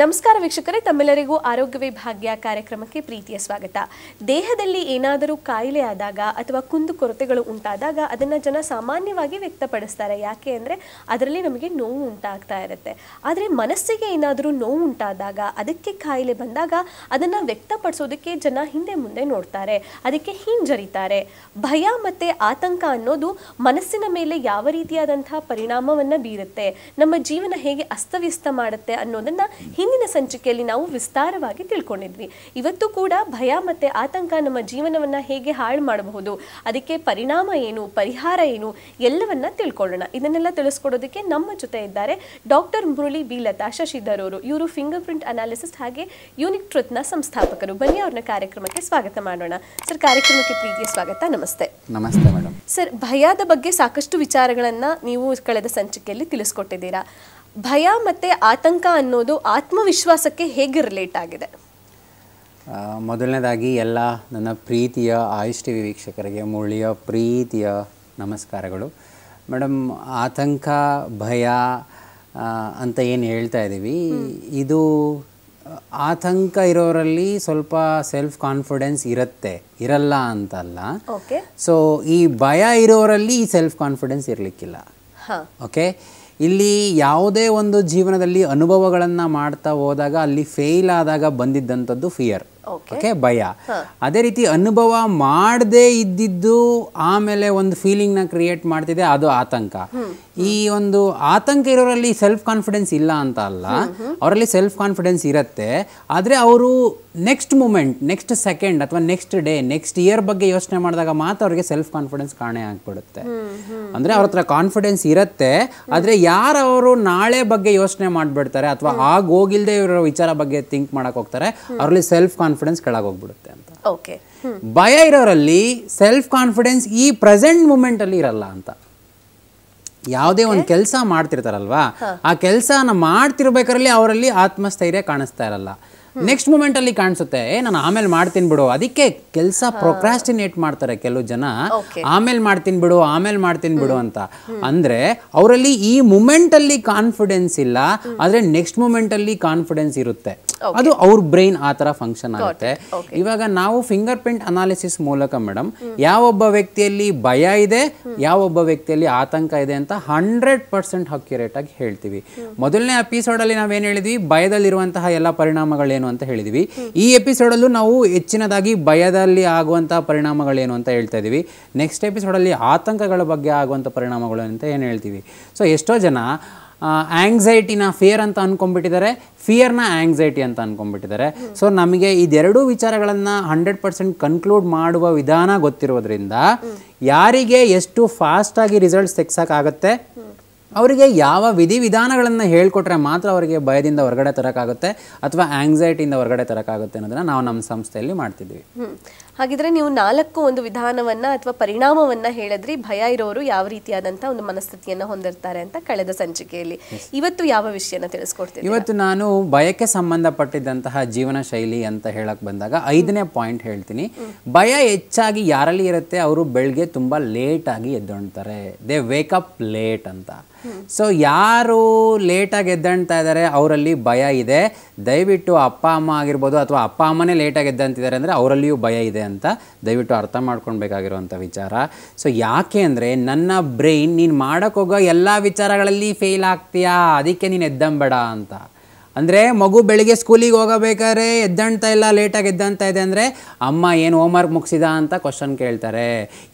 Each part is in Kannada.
ನಮಸ್ಕಾರ ವೀಕ್ಷಕರೇ, ತಮ್ಮೆಲ್ಲರಿಗೂ ಆರೋಗ್ಯವೇ ಭಾಗ್ಯ ಕಾರ್ಯಕ್ರಮಕ್ಕೆ ಪ್ರೀತಿಯ ಸ್ವಾಗತ. ದೇಹದಲ್ಲಿ ಏನಾದರೂ ಕಾಯಿಲೆ ಆದಾಗ ಅಥವಾ ಕುಂದು ಕೊರತೆಗಳು ಉಂಟಾದಾಗ ಅದನ್ನ ಜನ ಸಾಮಾನ್ಯವಾಗಿ ವ್ಯಕ್ತಪಡಿಸ್ತಾರೆ. ಯಾಕೆ ಅಂದರೆ ಅದರಲ್ಲಿ ನಮಗೆ ನೋವು ಉಂಟಾಗ್ತಾ ಇರುತ್ತೆ. ಆದರೆ ಮನಸ್ಸಿಗೆ ಏನಾದರೂ ನೋವು ಉಂಟಾದಾಗ, ಅದಕ್ಕೆ ಕಾಯಿಲೆ ಬಂದಾಗ ಅದನ್ನ ವ್ಯಕ್ತಪಡಿಸೋದಕ್ಕೆ ಜನ ಹಿಂದೆ ಮುಂದೆ ನೋಡ್ತಾರೆ. ಅದಕ್ಕೆ ಹಿಂಜರಿತಾರೆ. ಭಯ ಮತ್ತೆ ಆತಂಕ ಅನ್ನೋದು ಮನಸ್ಸಿನ ಮೇಲೆ ಯಾವ ರೀತಿಯಾದಂತಹ ಪರಿಣಾಮವನ್ನ ಬೀರುತ್ತೆ, ನಮ್ಮ ಜೀವನ ಹೇಗೆ ಅಸ್ತವ್ಯಸ್ತ ಮಾಡುತ್ತೆ ಅನ್ನೋದನ್ನ ಹಿಂದಿನ ಸಂಚಿಕೆಯಲ್ಲಿ ನಾವು ವಿಸ್ತಾರವಾಗಿ ತಿಳ್ಕೊಂಡಿದ್ವಿ. ಇವತ್ತು ಕೂಡ ಭಯ ಮತ್ತೆ ಆತಂಕ ನಮ್ಮ ಜೀವನವನ್ನ ಹೇಗೆ ಹಾಳು ಮಾಡಬಹುದು ಅದಕ್ಕೆ ಪರಿಣಾಮ ಏನು ಪರಿಹಾರ ಏನು ಎಲ್ಲವನ್ನ ತಿಳ್ಕೊಳ್ಳೋಣ. ಇದನ್ನೆಲ್ಲ ತಿಳಿಸ್ಕೊಡೋದಕ್ಕೆ ನಮ್ಮ ಜೊತೆ ಇದ್ದಾರೆ ಡಾಕ್ಟರ್ ಮುರಳಿ ಬಿ. ಲತಾ ಶಶಿಧರ್ ಅವರು. ಇವರು ಫಿಂಗರ್ ಪ್ರಿಂಟ್ ಅನಾಲಿಸಿಸ್ ಹಾಗೆ ಯೂನಿಕ್ ಟ್ರುತ್ನ ಸಂಸ್ಥಾಪಕರು. ಬನ್ನಿ ಅವ್ರನ್ನ ಕಾರ್ಯಕ್ರಮಕ್ಕೆ ಸ್ವಾಗತ ಮಾಡೋಣ. ಸರ್ ಕಾರ್ಯಕ್ರಮಕ್ಕೆ ಪ್ರೀತಿಯ ಸ್ವಾಗತ. ನಮಸ್ತೆ. ನಮಸ್ತೆ ಮೇಡಮ್. ಸರ್ ಭಯದ ಬಗ್ಗೆ ಸಾಕಷ್ಟು ವಿಚಾರಗಳನ್ನ ನೀವು ಕಳೆದ ಸಂಚಿಕೆಯಲ್ಲಿ ತಿಳಿಸ್ಕೊಟ್ಟಿದ್ದೀರಾ. ಭಯ ಮತ್ತೆ ಆತಂಕ ಅನ್ನೋದು ಆತ್ಮವಿಶ್ವಾಸಕ್ಕೆ ಹೇಗೆ ರಿಲೇಟ್ ಆಗಿದೆ? ಮೊದಲನೇದಾಗಿ ಎಲ್ಲ ನನ್ನ ಪ್ರೀತಿಯ ಆಯುಷ್ ಟಿ ವಿ ವೀಕ್ಷಕರಿಗೆ ಮುರಳಿಯ ಪ್ರೀತಿಯ ನಮಸ್ಕಾರಗಳು. ಮೇಡಮ್ ಆತಂಕ ಭಯ ಅಂತ ಏನು ಹೇಳ್ತಾ ಇದ್ದೀವಿ ಇದು ಆತಂಕ ಇರೋರಲ್ಲಿ ಸ್ವಲ್ಪ ಸೆಲ್ಫ್ ಕಾನ್ಫಿಡೆನ್ಸ್ ಇರುತ್ತೆ ಇರಲ್ಲ ಅಂತಲ್ಲ. ಓಕೆ ಸೊ ಈ ಭಯ ಇರೋರಲ್ಲಿ ಈ ಸೆಲ್ಫ್ ಕಾನ್ಫಿಡೆನ್ಸ್ ಇರಲಿಕ್ಕಿಲ್ಲ ಓಕೆ ಇಲ್ಲಿ ಯಾವುದೇ ಒಂದು ಜೀವನದಲ್ಲಿ ಅನುಭವಗಳನ್ನು ಮಾಡ್ತಾ ಹೋದಾಗ ಅಲ್ಲಿ ಫೇಲ್ ಆದಾಗ ಬಂದಿದ್ದಂಥದ್ದು ಫಿಯರ್ ಓಕೆ ಭಯ. ಅದೇ ರೀತಿ ಅನುಭವ ಮಾಡದೇ ಇದ್ದಿದ್ದು ಆಮೇಲೆ ಒಂದು ಫೀಲಿಂಗ್ನ ಕ್ರಿಯೇಟ್ ಮಾಡ್ತಿದೆ ಅದು ಆತಂಕ. ಈ ಒಂದು ಆತಂಕ ಇರೋರಲ್ಲಿ ಸೆಲ್ಫ್ ಕಾನ್ಫಿಡೆನ್ಸ್ ಇಲ್ಲ ಅಂತ ಅಲ್ಲ. ಅವರಲ್ಲಿ ಸೆಲ್ಫ್ ಕಾನ್ಫಿಡೆನ್ಸ್ ಇರುತ್ತೆ. ಆದರೆ ಅವರು ನೆಕ್ಸ್ಟ್ ಮೂಮೆಂಟ್ ನೆಕ್ಸ್ಟ್ ಸೆಕೆಂಡ್ ಅಥವಾ ನೆಕ್ಸ್ಟ್ ಡೇ ನೆಕ್ಸ್ಟ್ ಇಯರ್ ಬಗ್ಗೆ ಯೋಚನೆ ಮಾಡಿದಾಗ ಮಾತ್ರ ಅವರಿಗೆ ಸೆಲ್ಫ್ ಕಾನ್ಫಿಡೆನ್ಸ್ ಕಾಣೆ ಆಗಿಬಿಡುತ್ತೆ. ಅಂದ್ರೆ ಅವ್ರ ಹತ್ರ ಕಾನ್ಫಿಡೆನ್ಸ್ ಇರುತ್ತೆ. ಆದ್ರೆ ಯಾರು ಅವರು ನಾಳೆ ಬಗ್ಗೆ ಯೋಚನೆ ಮಾಡಿಬಿಡ್ತಾರೆ ಅಥವಾ ಆಗ ಹೋಗಿಲ್ದೆ ಇರೋ ವಿಚಾರ ಬಗ್ಗೆ ಥಿಂಕ್ ಮಾಡಕ್ ಹೋಗ್ತಾರೆ ಅವರಲ್ಲಿ ಸೆಲ್ಫ್ ಕಾನ್ಫಿಡೆನ್ಸ್ ಕೆಳಗೆ ಹೋಗ್ಬಿಡುತ್ತೆ ಅಂತ ಓಕೆ ಭಯ ಇರೋರಲ್ಲಿ ಸೆಲ್ಫ್ ಕಾನ್ಫಿಡೆನ್ಸ್ ಈ ಪ್ರೆಸೆಂಟ್ ಮೂಮೆಂಟಲ್ಲಿ ಇರಲ್ಲ ಅಂತ. ಯಾವುದೇ ಒಂದು ಕೆಲಸ ಮಾಡ್ತಿರ್ತಾರಲ್ವಾ ಆ ಕೆಲಸನ ಮಾಡ್ತಿರ್ಬೇಕಾರಲ್ಲಿ ಅವರಲ್ಲಿ ಆತ್ಮಸ್ಥೈರ್ಯ ಕಾಣಿಸ್ತಾ ಇರಲ್ಲ. ನೆಕ್ಸ್ಟ್ ಮೂಮೆಂಟ್ ಅಲ್ಲಿ ಕಾಣಿಸುತ್ತೆ. ನಾನು ಆಮೇಲೆ ಮಾಡ್ತೀನಿ ಬಿಡು. ಅದಕ್ಕೆ ಕೆಲಸ ಪ್ರೊಕ್ರಾಸ್ಟಿನೇಟ್ ಮಾಡ್ತಾರೆ ಕೆಲವು ಜನ. ಆಮೇಲೆ ಮಾಡ್ತೀನಿ ಬಿಡು ಆಮೇಲೆ ಮಾಡ್ತೀನಿ ಬಿಡು ಅಂತ. ಅಂದ್ರೆ ಅವರಲ್ಲಿ ಈ ಮೂಮೆಂಟ್ ಅಲ್ಲಿ ಕಾನ್ಫಿಡೆನ್ಸ್ ಇಲ್ಲ ಆದ್ರೆ ನೆಕ್ಸ್ಟ್ ಮೂಮೆಂಟ್ ಅಲ್ಲಿ ಕಾನ್ಫಿಡೆನ್ಸ್ ಇರುತ್ತೆ. ಅದು ಅವ್ರ ಬ್ರೈನ್ ಆ ತರ ಫಂಕ್ಷನ್ ಆಗುತ್ತೆ. ಇವಾಗ ನಾವು ಫಿಂಗರ್ ಪ್ರಿಂಟ್ ಅನಾಲಿಸಿಸ್ ಮೂಲಕ ಮೇಡಮ್ ಯಾವೊಬ್ಬ ವ್ಯಕ್ತಿಯಲ್ಲಿ ಭಯ ಇದೆ ಯಾವೊಬ್ಬ ವ್ಯಕ್ತಿಯಲ್ಲಿ ಆತಂಕ ಇದೆ ಅಂತ ಹಂಡ್ರೆಡ್ ಪರ್ಸೆಂಟ್ ಅಕ್ಯುರೇಟ್ ಆಗಿ ಹೇಳ್ತೀವಿ. ಮೊದಲನೇ ಎಪಿಸೋಡ್ ಅಲ್ಲಿ ನಾವೇನ್ ಹೇಳಿದ್ವಿ? ಭಯದಲ್ಲಿರುವಂತಹ ಎಲ್ಲ ಪರಿಣಾಮಗಳೇನು? ಅಂತ ಹೇಳಿದೀವಿ. ಈ ಎಪಿಸೋಡ್ ಅಲ್ಲೂ ನಾವು ಹೆಚ್ಚಿನದಾಗಿ ಭಯದಲ್ಲಿ ಆಗುವಂತಹ ಪರಿಣಾಮಗಳೇನು ಅಂತ ಹೇಳ್ತಾ ಇದೀವಿ. ನೆಕ್ಸ್ಟ್ ಎಪಿಸೋಡ್ ಅಲ್ಲಿ ಆತಂಕಗಳ ಬಗ್ಗೆ ಆಗುವಂಥ ಪರಿಣಾಮಗಳು ಅಂತ ಏನು ಹೇಳ್ತೀವಿ. ಸೊ ಎಷ್ಟೋ ಜನ ಆಂಗ್ಸೈಟಿನ ಫಿಯರ್ ಅಂತ ಅನ್ಕೊಂಡ್ಬಿಟ್ಟಿದ್ದಾರೆ. ಫಿಯರ್ನ ಆಂಗ್ಸೈಟಿ ಅಂತ ಅನ್ಕೊಂಡ್ಬಿಟ್ಟಿದ್ದಾರೆ. ಸೊ ನಮಗೆ ಇದೆರಡೂ ವಿಚಾರಗಳನ್ನು ಹಂಡ್ರೆಡ್ ಪರ್ಸೆಂಟ್ ಕನ್ಕ್ಲೂಡ್ ಮಾಡುವ ವಿಧಾನ ಗೊತ್ತಿರೋದ್ರಿಂದ, ಯಾರಿಗೆ ಎಷ್ಟು ಫಾಸ್ಟಾಗಿ ರಿಸಲ್ಟ್ಸ್ ತೆಗ್ಸೋಕ್ಕಾಗತ್ತೆ ಅವರಿಗೆ ಯಾವ ವಿಧಿವಿಧಾನಗಳನ್ನು ಹೇಳ್ಕೊಟ್ರೆ ಮಾತ್ರ ಅವರಿಗೆ ಭಯದಿಂದ ಹೊರಗಡೆ ತರೋಕ್ಕಾಗುತ್ತೆ ಅಥವಾ ಆಂಗ್ಸೈಟಿಯಿಂದ ಹೊರಗಡೆ ತರೋಕ್ಕಾಗುತ್ತೆ ಅನ್ನೋದನ್ನ ನಾವು ನಮ್ಮ ಸಂಸ್ಥೆಯಲ್ಲಿ ಮಾಡ್ತಿದ್ವಿ ಹಾಗಿದ್ರೆ ನೀವು ನಾಲ್ಕು ಒಂದು ವಿಧಾನವನ್ನ ಅಥವಾ ಪರಿಣಾಮವನ್ನ ಹೇಳಿದ್ರಿ ಭಯ ಇರೋರು ಯಾವ ರೀತಿಯಾದಂಥ ಒಂದು ಮನಸ್ಥಿತಿಯನ್ನ ಹೊಂದಿರ್ತಾರೆ ಅಂತ ಕಳೆದ ಸಂಚಿಕೆಯಲ್ಲಿ. ಇವತ್ತು ಯಾವ ವಿಷಯನ ತಿಳಿಸ್ಕೊಡ್ತೀನಿ ಇವತ್ತು ನಾನು ಭಯಕ್ಕೆ ಸಂಬಂಧಪಟ್ಟಿದ್ದಂತಹ ಜೀವನ ಶೈಲಿ ಅಂತ ಹೇಳಕ್ ಬಂದಾಗ ಐದನೇ ಪಾಯಿಂಟ್ ಹೇಳ್ತೀನಿ. ಭಯ ಹೆಚ್ಚಾಗಿ ಯಾರಲ್ಲಿ ಇರುತ್ತೆ? ಅವರು ಬೆಳಗ್ಗೆ ತುಂಬಾ ಲೇಟ್ ಆಗಿ ಎದ್ದೊಳ್ತಾರೆ ದೇ ವೇಕಪ್ ಲೇಟ್ ಅಂತ. ಸೊ ಯಾರು ಲೇಟಾಗಿ ಎದ್ದಣ್ತಾ ಇದ್ದಾರೆ ಅವರಲ್ಲಿ ಭಯ ಇದೆ. ದಯವಿಟ್ಟು ಅಪ್ಪ, ಅಮ್ಮ ಆಗಿರ್ಬೋದು ಅಥವಾ ಅಪ್ಪ, ಅಮ್ಮನೇ ಲೇಟಾಗಿ ಎದ್ದಂತಿದ್ದಾರೆ ಅಂದರೆ ಅವರಲ್ಲಿಯೂ ಭಯ ಇದೆ ಅಂತ ದಯವಿಟ್ಟು ಅರ್ಥ ಮಾಡ್ಕೊಳ್ಬೇಕಾಗಿರುವಂಥ ವಿಚಾರ. ಸೊ ಯಾಕೆ ಅಂದರೆ ನನ್ನ ಬ್ರೈನ್ ನೀನು ಮಾಡೋಕ್ಕೋಗೋ ಎಲ್ಲ ವಿಚಾರಗಳಲ್ಲಿ ಫೇಲ್ ಆಗ್ತೀಯಾ? ಅದಕ್ಕೆ ನೀನು ಎದ್ದಂಬೇಡ ಅಂತ. ಅಂದರೆ ಮಗು ಬೆಳಿಗ್ಗೆ ಸ್ಕೂಲಿಗೆ ಹೋಗಬೇಕಾದ್ರೆ ಎದ್ದಂತ ಇಲ್ಲ ಲೇಟಾಗಿ ಎದ್ದಂತ ಇದೆ ಅಂದರೆ ಅಮ್ಮ ಏನು ಹೋಮ್ವರ್ಕ್ ಮುಗಿಸಿದ ಅಂತ ಕ್ವಶನ್ ಕೇಳ್ತಾರೆ.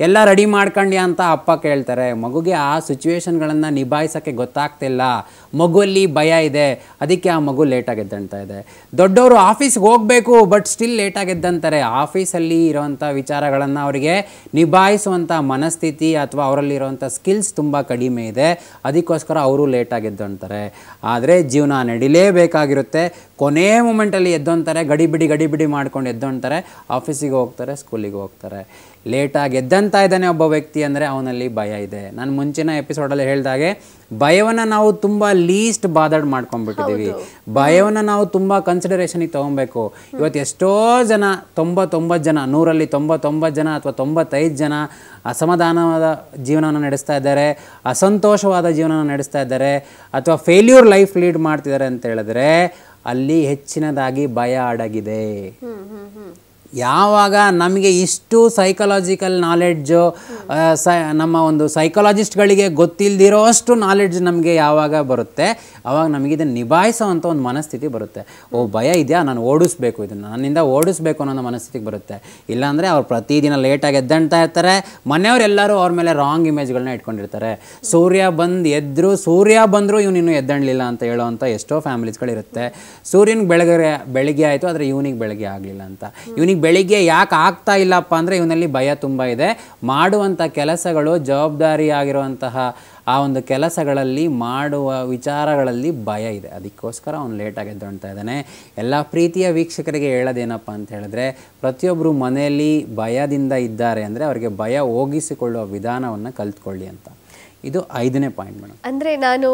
ಎಲ್ಲ ರೆಡಿ ಮಾಡ್ಕೊಂಡ್ಯಾ ಅಂತ ಅಪ್ಪ ಕೇಳ್ತಾರೆ. ಮಗುಗೆ ಆ ಸಿಚುವೇಶನ್ಗಳನ್ನು ನಿಭಾಯಿಸೋಕ್ಕೆ ಗೊತ್ತಾಗ್ತಿಲ್ಲ ಮಗುವಲ್ಲಿ ಭಯ ಇದೆ. ಅದಕ್ಕೆ ಆ ಮಗು ಲೇಟಾಗಿ ಎದ್ದಂತ ಇದೆ. ದೊಡ್ಡವರು ಆಫೀಸ್ಗೆ ಹೋಗಬೇಕು ಬಟ್ ಸ್ಟಿಲ್ ಲೇಟಾಗಿ ಎದ್ದಂತಾರೆ. ಆಫೀಸಲ್ಲಿ ಇರೋವಂಥ ವಿಚಾರಗಳನ್ನು ಅವರಿಗೆ ನಿಭಾಯಿಸುವಂಥ ಮನಸ್ಥಿತಿ ಅಥವಾ ಅವರಲ್ಲಿರುವಂಥ ಸ್ಕಿಲ್ಸ್ ತುಂಬ ಕಡಿಮೆ ಇದೆ. ಅದಕ್ಕೋಸ್ಕರ ಅವರು ಲೇಟಾಗಿ ಎದ್ದಂತಾರೆ. ಆದರೆ ಜೀವನ ನಡಿಲೇಬೇಕಾಗಿರುತ್ತೆ ಕೊನೆ ಮೂಮೆಂಟಲ್ಲಿ ಎದ್ದೊಂತಾರೆ ಗಡಿಬಿಡಿ ಗಡಿಬಿಡಿ ಮಾಡ್ಕೊಂಡು ಎದ್ದೊಂತಾರೆ. ಆಫೀಸಿಗೆ ಹೋಗ್ತಾರೆ ಸ್ಕೂಲಿಗೆ ಹೋಗ್ತಾರೆ. ಲೇಟಾಗಿ ಎದ್ದಂತ ಇದ್ದಾನೆ ಒಬ್ಬ ವ್ಯಕ್ತಿ ಅಂದರೆ ಅವನಲ್ಲಿ ಭಯ ಇದೆ. ನಾನು ಮುಂಚಿನ ಎಪಿಸೋಡಲ್ಲಿ ಹೇಳಿದಾಗೆ ಭಯವನ್ನು ನಾವು ತುಂಬ ಲೀಸ್ಟ್ ಬಾದಾಡ್ ಮಾಡ್ಕೊಂಡ್ಬಿಟ್ಟಿದ್ದೀವಿ ಭಯವನ್ನು ನಾವು ತುಂಬ ಕನ್ಸಿಡರೇಷನಿಗೆ ತೊಗೊಬೇಕು. ಇವತ್ತು ಎಷ್ಟೋ ಜನ ತೊಂಬತ್ತೊಂಬತ್ತು ಜನ ನೂರಲ್ಲಿ ತೊಂಬತ್ತೊಂಬತ್ತು ಜನ ಅಥವಾ ತೊಂಬತ್ತೈದು ಜನ ಅಸಮಾಧಾನವಾದ ಜೀವನವನ್ನು ನಡೆಸ್ತಾ ಇದ್ದಾರೆ ಅಸಂತೋಷವಾದ ಜೀವನನ ನಡೆಸ್ತಾ ಇದ್ದಾರೆ ಅಥವಾ ಫೇಲ್ಯೂರ್ ಲೈಫ್ ಲೀಡ್ ಮಾಡ್ತಿದ್ದಾರೆ ಅಂತ ಹೇಳಿದ್ರೆ ಅಲ್ಲಿ ಹೆಚ್ಚಿನದಾಗಿ ಭಯ ಅಡಗಿದೆ. ಯಾವಾಗ ನಮಗೆ ಇಷ್ಟು ಸೈಕಲಾಜಿಕಲ್ ನಾಲೆಡ್ಜು ಸ, ನಮ್ಮ ಒಂದು ಸೈಕಲಾಜಿಸ್ಟ್ಗಳಿಗೆ ಗೊತ್ತಿಲ್ಲದಿರೋ ಅಷ್ಟು ನಾಲೆಡ್ಜ್ ನಮಗೆ ಯಾವಾಗ ಬರುತ್ತೆ? ಆವಾಗ ನಮಗೆ ಇದನ್ನು ನಿಭಾಯಿಸೋವಂಥ ಒಂದು ಮನಸ್ಥಿತಿ ಬರುತ್ತೆ. ಓ, ಭಯ ಇದೆಯಾ? ನಾನು ಓಡಿಸ್ಬೇಕು ಇದನ್ನು. ನನ್ನಿಂದ ಓಡಿಸ್ಬೇಕು ಅನ್ನೋ ಮನಸ್ಥಿತಿಗೆ ಬರುತ್ತೆ. ಇಲ್ಲಾಂದರೆ ಅವ್ರು ಪ್ರತಿದಿನ ಲೇಟಾಗಿ ಎದ್ದಂತ ಇರ್ತಾರೆ. ಮನೆಯವರೆಲ್ಲರೂ ಅವ್ರ ಮೇಲೆ ರಾಂಗ್ ಇಮೇಜ್ಗಳನ್ನ ಇಟ್ಕೊಂಡಿರ್ತಾರೆ. ಸೂರ್ಯ ಬಂದು ಎದ್ರು, ಸೂರ್ಯ ಬಂದರೂ ಇನ್ನೂ ಎದ್ದಣ್ಲಿಲ್ಲ ಅಂತ ಹೇಳೋವಂಥ ಎಷ್ಟೋ ಫ್ಯಾಮಿಲೀಸ್ಗಳಿರುತ್ತೆ ಸೂರ್ಯನಿಗೆ ಬೆಳಗ್ಗೆ ಬೆಳಗ್ಗೆ ಆಯಿತು, ಆದರೆ ಇವನಿಗೆ ಬೆಳಗ್ಗೆ ಆಗಲಿಲ್ಲ ಅಂತ. ಇವನಿಗೆ ಬೆಳಿಗ್ಗೆ ಯಾಕೆ ಆಗ್ತಾ ಇಲ್ಲಪ್ಪ ಅಂದರೆ ಇವನಲ್ಲಿ ಭಯ ತುಂಬ ಇದೆ. ಮಾಡುವಂಥ ಕೆಲಸಗಳು ಜವಾಬ್ದಾರಿಯಾಗಿರುವಂತಹ ಆ ಒಂದು ಕೆಲಸಗಳಲ್ಲಿ ಮಾಡುವ ವಿಚಾರಗಳಲ್ಲಿ ಭಯ ಇದೆ. ಅದಕ್ಕೋಸ್ಕರ ಅವನು ಲೇಟಾಗಿ ಎದ್ದೊಳ್ತಾ ಇದ್ದಾನೆ. ಎಲ್ಲ ಪ್ರೀತಿಯ ವೀಕ್ಷಕರಿಗೆ ಹೇಳೋದೇನಪ್ಪ ಅಂತ ಹೇಳಿದ್ರೆ ಪ್ರತಿಯೊಬ್ಬರು ಮನೆಯಲ್ಲಿ ಭಯದಿಂದ ಇದ್ದಾರೆ ಅಂದರೆ ಅವರಿಗೆ ಭಯ ಹೋಗಿಸಿಕೊಳ್ಳುವ ವಿಧಾನವನ್ನು ಕಲ್ತ್ಕೊಳ್ಳಿ ಅಂತ. ಇದು ಐದನೇ ಪಾಯಿಂಟ್ ಮೇಡಮ್. ಅಂದ್ರೆ ನಾನು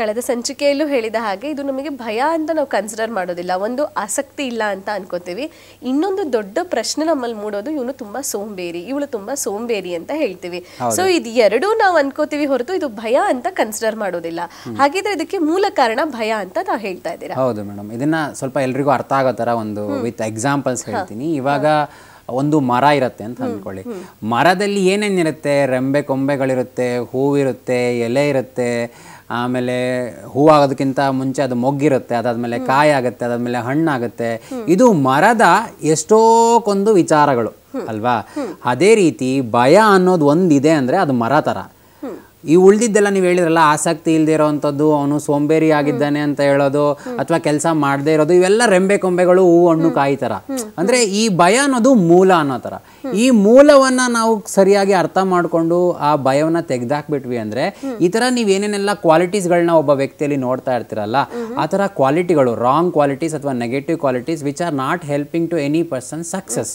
ಕಳೆದ ಸಂಚಿಕೆಯಲ್ಲೂ ಹೇಳಿದ ಹಾಗೆ ಇದು ನಮಗೆ ಭಯ ಅಂತ ನಾವು ಕನ್ಸಿಡರ್ ಮಾಡೋದಿಲ್ಲ. ಒಂದು ಆಸಕ್ತಿ ಇಲ್ಲ ಅಂತ ಅನ್ಕೋತೀವಿ. ಇನ್ನೊಂದು ದೊಡ್ಡ ಪ್ರಶ್ನೆ ನಮ್ಮಲ್ಲಿ ಮೂಡೋದು ಇವನು ತುಂಬಾ ಸೋಂಬೇರಿ ಇವಳು ತುಂಬಾ ಸೋಂಬೇರಿ ಅಂತ ಹೇಳ್ತೀವಿ. ಸೊ ಇದು ಎರಡೂ ನಾವು ಅನ್ಕೋತೀವಿ ಹೊರತು ಇದು ಭಯ ಅಂತ ಕನ್ಸಿಡರ್ ಮಾಡೋದಿಲ್ಲ. ಹಾಗಿದ್ರೆ ಇದಕ್ಕೆ ಮೂಲ ಕಾರಣ ಭಯ ಅಂತ ನಾವು ಹೇಳ್ತಾ ಇದ್ದೀರಾ? ಹೌದು ಮೇಡಮ್. ಇದನ್ನ ಸ್ವಲ್ಪ ಎಲ್ರಿಗೂ ಅರ್ಥ ಆಗೋ ತರ ಒಂದು ವಿತ್ ಎಕ್ಸಾಂಪಲ್ಸ್ ಹೇಳ್ತೀನಿ. ಇವಾಗ ಒಂದು ಮರ ಇರುತ್ತೆ ಅಂತ ಅಂದ್ಕೊಳ್ಳಿ. ಮರದಲ್ಲಿ ಏನೇನಿರುತ್ತೆ ರೆಂಬೆ ಕೊಂಬೆಗಳಿರುತ್ತೆ ಹೂವಿರುತ್ತೆ ಎಲೆ ಇರುತ್ತೆ ಆಮೇಲೆ ಹೂವಾಗೋದಕ್ಕಿಂತ ಮುಂಚೆ ಅದು ಮೊಗ್ಗಿರುತ್ತೆ ಅದಾದ್ಮೇಲೆ ಕಾಯಿ ಆಗುತ್ತೆ ಅದಾದ್ಮೇಲೆ ಹಣ್ಣಾಗುತ್ತೆ. ಇದು ಮರದ ಎಷ್ಟೋಕೊಂದು ವಿಚಾರಗಳು ಅಲ್ವಾ? ಅದೇ ರೀತಿ ಭಯ ಅನ್ನೋದು ಒಂದಿದೆ ಅಂದರೆ ಅದು ಮರ ಥರ ಈ ಉಳ್ದಿದ್ದೆಲ್ಲ ನೀವು ಹೇಳಿದ್ರಲ್ಲ, ಆಸಕ್ತಿ ಇಲ್ಲದೆ ಇರೋವಂಥದ್ದು ಅವನು ಸೋಂಬೇರಿ ಆಗಿದ್ದಾನೆ ಅಂತ ಹೇಳೋದು, ಅಥವಾ ಕೆಲಸ ಮಾಡದೇ ಇರೋದು, ಇವೆಲ್ಲ ರೆಂಬೆ ಕೊಂಬೆಗಳು ಹೂವು ಹಣ್ಣು ಕಾಯಿ ಥರ ಅಂದರೆ ಈ ಭಯ ಅನ್ನೋದು ಮೂಲ ಅನ್ನೋ ಥರ ಈ ಮೂಲವನ್ನ ನಾವು ಸರಿಯಾಗಿ ಅರ್ಥ ಮಾಡಿಕೊಂಡು ಆ ಭಯವನ್ನ ತೆಗೆದಾಕ್ಬಿಟ್ವಿ ಅಂದರೆ, ಈ ಥರ ನೀವು ಏನೇನೆಲ್ಲ ಕ್ವಾಲಿಟೀಸ್ಗಳನ್ನ ಒಬ್ಬ ವ್ಯಕ್ತಿಯಲ್ಲಿ ನೋಡ್ತಾ ಇರ್ತೀರಲ್ಲ, ಆ ಥರ ಕ್ವಾಲಿಟಿಗಳು ರಾಂಗ್ ಕ್ವಾಲಿಟೀಸ್ ಅಥವಾ negative qualities which are not helping to any person success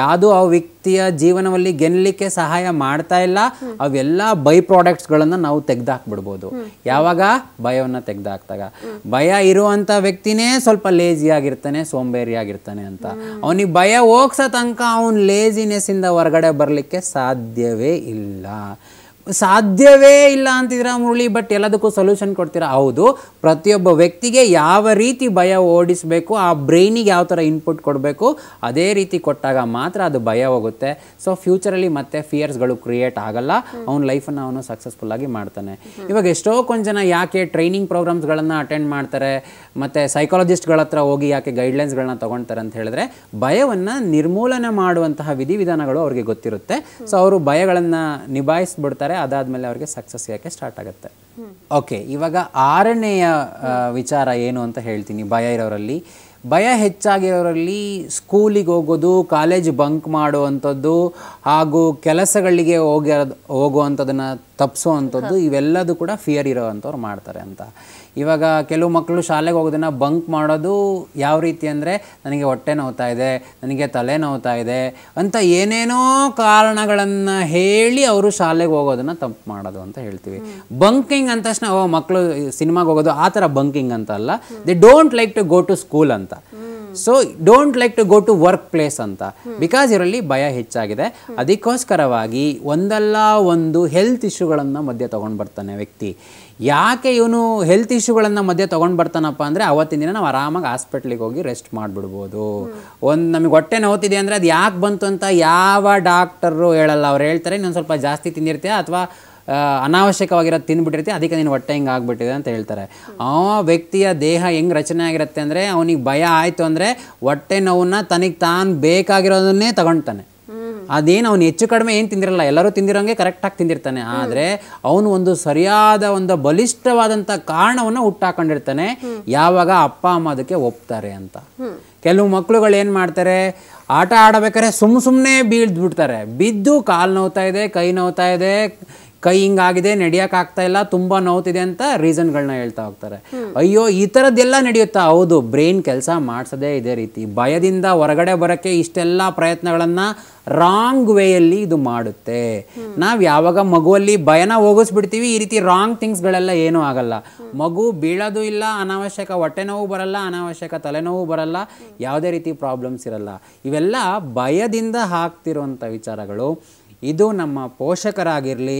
ಯಾವುದು ಆ ವ್ಯಕ್ತಿಯ ಜೀವನದಲ್ಲಿ ಗೆಲ್ಲಲಿಕ್ಕೆ ಸಹಾಯ ಮಾಡ್ತಾ ಇಲ್ಲ, ಅವೆಲ್ಲ ಬೈ ಪ್ರಾಡಕ್ಟ್ಸ್ಗಳನ್ನು ನಾವು ತೆಗೆದಾಕ್ಬಿಡ್ಬೋದು. ಯಾವಾಗ? ಭಯವನ್ನು ತೆಗೆದಾಕ್ದಾಗ. ಭಯ ಇರುವಂಥ ವ್ಯಕ್ತಿನೇ ಸ್ವಲ್ಪ ಲೇಜಿ ಆಗಿರ್ತಾನೆ, ಸೋಂಬೇರಿ ಅಂತ. ಅವನಿಗೆ ಭಯ ಹೋಗ್ಸೋ ತನಕ ಅವನು ಲೇಜಿನೆಸ್ಸಿಂದ ಹೊರಗಡೆ ಬರಲಿಕ್ಕೆ ಸಾಧ್ಯವೇ ಇಲ್ಲ. ಸಾಧ್ಯವೇ ಇಲ್ಲ ಅಂತಿದ್ದೀರಾ ಮುರಳಿ ಬಟ್ ಎಲ್ಲದಕ್ಕೂ ಸೊಲ್ಯೂಷನ್ ಕೊಡ್ತೀರಾ? ಹೌದು. ಪ್ರತಿಯೊಬ್ಬ ವ್ಯಕ್ತಿಗೆ ಯಾವ ರೀತಿ ಭಯ ಓಡಿಸಬೇಕು, ಆ ಬ್ರೈನಿಗೆ ಯಾವ ಥರ ಇನ್ಪುಟ್ ಕೊಡಬೇಕು, ಅದೇ ರೀತಿ ಕೊಟ್ಟಾಗ ಮಾತ್ರ ಅದು ಭಯ ಹೋಗುತ್ತೆ. ಸೊ ಫ್ಯೂಚರಲ್ಲಿ ಮತ್ತೆ ಫಿಯರ್ಸ್ಗಳು ಕ್ರಿಯೇಟ್ ಆಗಲ್ಲ. ಅವ್ನ ಲೈಫನ್ನು ಅವನು ಸಕ್ಸಸ್ಫುಲ್ಲಾಗಿ ಮಾಡ್ತಾನೆ. ಇವಾಗ ಎಷ್ಟೋ ಕೊಂಚ ಜನ ಯಾಕೆ ಟ್ರೈನಿಂಗ್ ಪ್ರೋಗ್ರಾಮ್ಸ್ಗಳನ್ನು ಅಟೆಂಡ್ ಮಾಡ್ತಾರೆ, ಮತ್ತು ಸೈಕಾಲಜಿಸ್ಟ್ಗಳ ಹತ್ರ ಹೋಗಿ ಯಾಕೆ ಗೈಡ್ಲೈನ್ಸ್ಗಳನ್ನ ತೊಗೊಳ್ತಾರೆ ಅಂತ ಹೇಳಿದ್ರೆ, ಭಯವನ್ನು ನಿರ್ಮೂಲನೆ ಮಾಡುವಂತಹ ವಿಧಿವಿಧಾನಗಳು ಅವ್ರಿಗೆ ಗೊತ್ತಿರುತ್ತೆ. ಸೊ ಅವರು ಭಯಗಳನ್ನು ನಿಭಾಯಿಸ್ಬಿಡ್ತಾರೆ ಅದಾದಮೇಲೆ ಅವರಿಗೆ ಸಕ್ಸಸ್ ಯಾಕೆ ಸ್ಟಾರ್ಟ್ ಆಗುತ್ತೆ. ಓಕೆ ಇವಾಗ ಆರನೆಯ ವಿಚಾರ ಏನು ಅಂತ ಹೇಳ್ತೀನಿ ಭಯ ಇರೋರಲ್ಲಿ. ಭಯ ಹೆಚ್ಚಾಗಿರೋರಲ್ಲಿ ಸ್ಕೂಲಿಗೆ ಹೋಗೋದು ಕಾಲೇಜ್ ಬಂಕ್ ಮಾಡುವಂಥದ್ದು ಹಾಗೂ ಕೆಲಸಗಳಿಗೆ ಹೋಗಿರೋದು ಹೋಗುವಂಥದ್ದನ್ನು ತಪ್ಪಿಸುವಂಥದ್ದು ಇವೆಲ್ಲದೂ ಕೂಡ ಫಿಯರ್ ಇರೋವಂಥವ್ರು ಮಾಡ್ತಾರೆ ಅಂತ. ಇವಾಗ ಕೆಲವು ಮಕ್ಕಳು ಶಾಲೆಗೆ ಹೋಗೋದನ್ನು ಬಂಕ್ ಮಾಡೋದು ಯಾವ ರೀತಿ ಅಂದರೆ ನನಗೆ ಹೊಟ್ಟೆ ನೋವ್ತಾ ಇದೆ ನನಗೆ ತಲೆ ನೋವ್ತಾ ಇದೆ ಅಂತ ಏನೇನೋ ಕಾರಣಗಳನ್ನು ಹೇಳಿ ಅವರು ಶಾಲೆಗೆ ಹೋಗೋದನ್ನು ತಪ್ಪು ಮಾಡೋದು ಅಂತ ಹೇಳ್ತೀವಿ. ಬಂಕಿಂಗ್ ಅಂದ ತಕ್ಷಣ ಓ ಮಕ್ಕಳು ಸಿನಿಮಾಗೆ ಹೋಗೋದು ಆ ಥರ ಬಂಕಿಂಗ್ ಅಂತ ಅಲ್ಲ. They don't like to go to school ಅಂತ. So don't like to go to work place ಅಂತ. ಬಿಕಾಸ್ ಇದರಲ್ಲಿ ಭಯ ಹೆಚ್ಚಾಗಿದೆ. ಅದಕ್ಕೋಸ್ಕರವಾಗಿ ಒಂದಲ್ಲ ಒಂದು ಹೆಲ್ತ್ ಇಶ್ಯೂಗಳನ್ನು ಮಧ್ಯೆ ತೊಗೊಂಡು ಬರ್ತಾನೆ ವ್ಯಕ್ತಿ. ಯಾಕೆ ಇವನು ಹೆಲ್ತ್ ಇಶ್ಯೂಗಳನ್ನು ಮಧ್ಯೆ ತೊಗೊಂಡು ಬರ್ತಾನಪ್ಪ ಅಂದರೆ ಅವತ್ತಿನ ದಿನ ನಾವು ಆರಾಮಾಗಿ ಹಾಸ್ಪಿಟ್ಲಿಗೆ ಹೋಗಿ ರೆಸ್ಟ್ ಮಾಡಿಬಿಡ್ಬೋದು. ಒಂದು ನಮಗೆ ಹೊಟ್ಟೆ ನೋತಿದೆ ಅಂದರೆ ಅದು ಯಾಕೆ ಬಂತು ಅಂತ ಯಾವ ಡಾಕ್ಟರು ಹೇಳಲ್ಲ. ಅವ್ರು ಹೇಳ್ತಾರೆ ಇನ್ನೊಂದು ಸ್ವಲ್ಪ ಜಾಸ್ತಿ ತಿಂದಿರ್ತೀಯ ಅಥವಾ ಅನಾವಶ್ಯಕವಾಗಿರೋದು ತಿಂದ್ಬಿಟ್ಟಿರ್ತೀಯ ಅದಕ್ಕೆ ನೀನು ಹೊಟ್ಟೆ ಹಿಂಗೆ ಆಗ್ಬಿಟ್ಟಿದೆ ಅಂತ ಹೇಳ್ತಾರೆ. ಆ ವ್ಯಕ್ತಿಯ ದೇಹ ಹೆಂಗೆ ರಚನೆ ಆಗಿರುತ್ತೆ ಅಂದರೆ, ಅವನಿಗೆ ಭಯ ಆಯಿತು ಅಂದರೆ ಹೊಟ್ಟೆ ನೋವನ್ನ ತನಗೆ ತಾನು ಬೇಕಾಗಿರೋದನ್ನೇ ತಗೊಳ್ತಾನೆ ಅದೇನು ಅವ್ನು ಹೆಚ್ಚು ಕಡಿಮೆ ಏನು ತಿಂದಿರಲ್ಲ, ಎಲ್ಲರೂ ತಿಂದಿರೋಂಗೆ ಕರೆಕ್ಟಾಗಿ ತಿಂದಿರ್ತಾನೆ. ಆದರೆ ಅವನು ಒಂದು ಸರಿಯಾದ ಒಂದು ಬಲಿಷ್ಠವಾದಂಥ ಕಾರಣವನ್ನು ಹುಟ್ಟಾಕೊಂಡಿರ್ತಾನೆ. ಯಾವಾಗ ಅಪ್ಪ, ಅಮ್ಮ ಅದಕ್ಕೆ ಒಪ್ತಾರೆ ಅಂತ. ಕೆಲವು ಮಕ್ಳುಗಳು ಏನು ಮಾಡ್ತಾರೆ, ಆಟ ಆಡಬೇಕಾದ್ರೆ ಸುಮ್ಮ ಸುಮ್ಮನೆ ಬೀಳ್ದ್ಬಿಡ್ತಾರೆ. ಬಿದ್ದು ಕಾಲು ನೋವ್ತಾ ಇದೆ, ಕೈ ನೋವ್ತಾ ಇದೆ ಕೈ ಹಿಂಗಾಗಿದೆ ನಡೆಯೋಕ್ಕಾಗ್ತಾ ಇಲ್ಲ, ತುಂಬ ನೋವ್ತಿದೆ ಅಂತ ರೀಸನ್ಗಳನ್ನ ಹೇಳ್ತಾ ಹೋಗ್ತಾರೆ. ಅಯ್ಯೋ, ಈ ಥರದ್ದೆಲ್ಲ ನಡೆಯುತ್ತಾ? ಹೌದು, ಬ್ರೈನ್ ಕೆಲಸ ಮಾಡಿಸೋದೇ ಇದೇ ರೀತಿ. ಭಯದಿಂದ ಹೊರಗಡೆ ಬರೋಕ್ಕೆ ಇಷ್ಟೆಲ್ಲ ಪ್ರಯತ್ನಗಳನ್ನು ರಾಂಗ್ ವೇಯಲ್ಲಿ ಇದು ಮಾಡುತ್ತೆ. ನಾವು ಯಾವಾಗ ಮಗುವಲ್ಲಿ ಭಯನ ಹೋಗಿಸ್ಬಿಡ್ತೀವಿ, ಈ ರೀತಿ ರಾಂಗ್ ಥಿಂಗ್ಸ್ಗಳೆಲ್ಲ ಏನೂ ಆಗಲ್ಲ. ಮಗು ಬೀಳೋದು ಇಲ್ಲ, ಅನಾವಶ್ಯಕ ಹೊಟ್ಟೆ ನೋವು ಬರಲ್ಲ, ಅನಾವಶ್ಯಕ ತಲೆನೋವು ಬರಲ್ಲ, ಯಾವುದೇ ರೀತಿ ಪ್ರಾಬ್ಲಮ್ಸ್ ಇರಲ್ಲ. ಇವೆಲ್ಲ ಭಯದಿಂದ ಹಾಕ್ತಿರುವಂಥ ವಿಚಾರಗಳು. ಇದು ನಮ್ಮ ಪೋಷಕರಾಗಿರಲಿ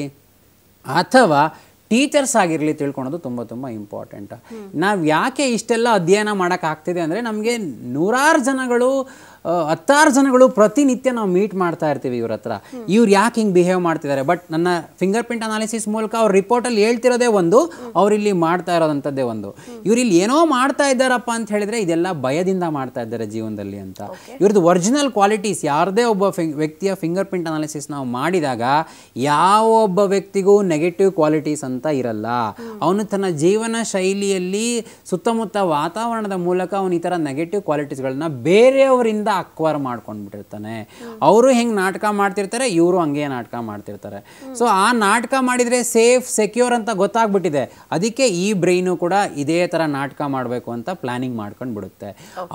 ಅಥವಾ ಟೀಚರ್ಸ್ ಆಗಿರಲಿ ತಿಳ್ಕೊಳೋದು ತುಂಬ ತುಂಬ ಇಂಪಾರ್ಟೆಂಟ್ ನಾವು ಯಾಕೆ ಇಷ್ಟೆಲ್ಲ ಅಧ್ಯಯನ ಮಾಡೋಕ್ಕಾಗ್ತಿದೆ ಅಂದರೆ ನಮಗೆ ನೂರಾರು ಜನಗಳು ಹತ್ತಾರು ಜನಗಳು ಪ್ರತಿನಿತ್ಯ ನಾವು ಮೀಟ್ ಮಾಡ್ತಾ ಇರ್ತೀವಿ ಇವ್ರ ಹತ್ರ. ಇವ್ರು ಯಾಕೆ ಹಿಂಗೆ ಬಿಹೇವ್ ಮಾಡ್ತಿದ್ದಾರೆ ಬಟ್ ನನ್ನ ಫಿಂಗರ್ ಪ್ರಿಂಟ್ ಅನಾಲಿಸಿಸ್ ಮೂಲಕ ಅವ್ರ ರಿಪೋರ್ಟಲ್ಲಿ ಹೇಳ್ತಿರೋದೇ ಒಂದು ಅವ್ರು ಇಲ್ಲಿ ಮಾಡ್ತಾ ಇರೋದಂಥದ್ದೇ ಒಂದು. ಇವ್ರು ಇಲ್ಲಿ ಏನೋ ಮಾಡ್ತಾ ಇದ್ದಾರಪ್ಪ ಅಂತ ಹೇಳಿದ್ರೆ ಇದೆಲ್ಲ ಭಯದಿಂದ ಮಾಡ್ತಾ ಇದ್ದಾರೆ ಜೀವನದಲ್ಲಿ ಅಂತ. ಇವ್ರದ್ದು ಒರಿಜಿನಲ್ ಕ್ವಾಲಿಟೀಸ್ ಯಾರದೇ ಒಬ್ಬ ಫಿಂಗ್ ವ್ಯಕ್ತಿಯ ಫಿಂಗರ್ ಪ್ರಿಂಟ್ ಅನಾಲಿಸಿಸ್ ನಾವು ಮಾಡಿದಾಗ ಯಾವ ಒಬ್ಬ ವ್ಯಕ್ತಿಗೂ ನೆಗೆಟಿವ್ ಕ್ವಾಲಿಟೀಸ್ ಅಂತ ಇರಲ್ಲ. ಅವನು ತನ್ನ ಜೀವನ ಶೈಲಿಯಲ್ಲಿ ಸುತ್ತಮುತ್ತ ವಾತಾವರಣದ ಮೂಲಕ ಅವನು ಈ ಥರ ನೆಗೆಟಿವ್ ಕ್ವಾಲಿಟೀಸ್ಗಳನ್ನ ಬೇರೆಯವರಿಂದ ಅಕ್ವೈರ್ ಮಾಡ್ಕೊಂಡ್ಬಿಟ್ಟಿರ್ತಾನೆ. ಅವರು ಹೆಂಗೆ ನಾಟಕ ಮಾಡ್ತಿರ್ತಾರೆ ಇವರು ಹಂಗೆ ನಾಟಕ ಮಾಡ್ತಿರ್ತಾರೆ. ಸೊ ಆ ನಾಟಕ ಮಾಡಿದರೆ ಸೇಫ್ ಸೆಕ್ಯೂರ್ ಅಂತ ಗೊತ್ತಾಗ್ಬಿಟ್ಟಿದೆ. ಅದಕ್ಕೆ ಈ ಬ್ರೈನು ಕೂಡ ಇದೇ ಥರ ನಾಟಕ ಮಾಡಬೇಕು ಅಂತ ಪ್ಲಾನಿಂಗ್ ಮಾಡ್ಕೊಂಡು ಬಿಡುತ್ತೆ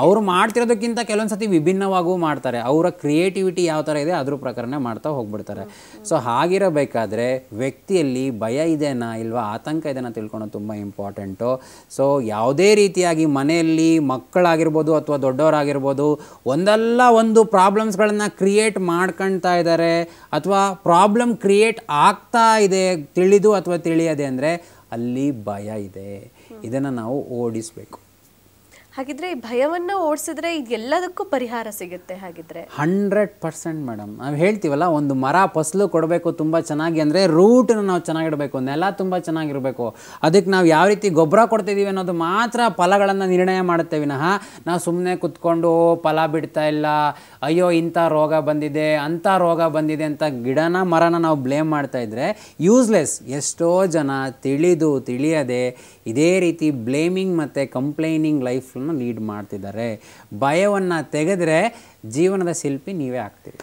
ಅವ್ರು ಮಾಡ್ತಿರೋದಕ್ಕಿಂತ ಕೆಲವೊಂದ್ಸತಿ ವಿಭಿನ್ನವಾಗೂ ಮಾಡ್ತಾರೆ. ಅವರ ಕ್ರಿಯೇಟಿವಿಟಿ ಯಾವ ಥರ ಇದೆ ಅದ್ರ ಪ್ರಕಾರನೇ ಮಾಡ್ತಾ ಹೋಗ್ಬಿಡ್ತಾರೆ. ಸೊ ಹಾಗಿರಬೇಕಾದ್ರೆ ವ್ಯಕ್ತಿಯಲ್ಲಿ ಭಯ ಇದೆನಾ ಇಲ್ವಾ ಆತಂಕ ಇದೆನಾ ತಿಳ್ಕೊಳೋದು ತುಂಬ ಇಂಪಾರ್ಟೆಂಟು ಸೊ ಯಾವುದೇ ರೀತಿಯಾಗಿ ಮನೆಯಲ್ಲಿ ಮಕ್ಕಳಾಗಿರ್ಬೋದು ಅಥವಾ ದೊಡ್ಡವರಾಗಿರ್ಬೋದು ಒಂದಲ್ಲ ಒಂದು ಪ್ರಾಬ್ಲಮ್ಸ್ಗಳನ್ನು ಕ್ರಿಯೇಟ್ ಮಾಡ್ಕೊಳ್ತಾ ಇದ್ದಾರೆ ಅಥವಾ ಪ್ರಾಬ್ಲಮ್ ಕ್ರಿಯೇಟ್ ಆಗ್ತಾ ಇದೆ ತಿಳಿದು ಅಥವಾ ತಿಳಿಯದೆ ಅಂದರೆ ಅಲ್ಲಿ ಭಯ ಇದೆ. ಇದನ್ನು ನಾವು ಓಡಿಸಬೇಕು. ಹಾಗಿದ್ರೆ ಈ ಭಯವನ್ನ ಓಡಿಸಿದ್ರೆ ಇದೆಲ್ಲದಕ್ಕೂ ಪರಿಹಾರ ಸಿಗುತ್ತೆ ಹಾಗಿದ್ರೆ. Hundred percent madam. ನಾವು ಹೇಳ್ತೀವಲ್ಲ, ಒಂದು ಮರ ಫಸಲು ಕೊಡಬೇಕು ತುಂಬ ಚೆನ್ನಾಗಿ ಅಂದರೆ ರೂಟನ್ನು ನಾವು ಚೆನ್ನಾಗಿಡಬೇಕು, ನೆಲ ತುಂಬ ಚೆನ್ನಾಗಿರಬೇಕು. ಅದಕ್ಕೆ ನಾವು ಯಾವ ರೀತಿ ಗೊಬ್ಬರ ಕೊಡ್ತಿದ್ದೀವಿ ಅನ್ನೋದು ಮಾತ್ರ ಫಲಗಳನ್ನು ನಿರ್ಣಯ ಮಾಡುತ್ತೆ ವಿನಃ ನಾವು ಸುಮ್ಮನೆ ಕುತ್ಕೊಂಡು ಫಲ ಬಿಡ್ತಾ ಇಲ್ಲ, ಅಯ್ಯೋ, ಇಂಥ ರೋಗ ಬಂದಿದೆ, ಅಂಥ ರೋಗ ಬಂದಿದೆ ಅಂತ ಗಿಡನ ಮರನ ನಾವು ಬ್ಲೇಮ್ ಮಾಡ್ತಾ ಇದ್ರೆ ಯೂಸ್ಲೆಸ್ ಎಷ್ಟೋ ಜನ ತಿಳಿದು, ತಿಳಿಯದೆ ಇದೇ ರೀತಿ ಬ್ಲೇಮಿಂಗ್ ಮತ್ತು ಕಂಪ್ಲೇನಿಂಗ್ ಲೈಫನ್ನು ಲೀಡ್ ಮಾಡ್ತಿದ್ದಾರೆ. ಭಯವನ್ನು ತೆಗೆದ್ರೆ ಜೀವನದ ಶಿಲ್ಪಿ ನೀವೇ ಆಗ್ತೀರಿ.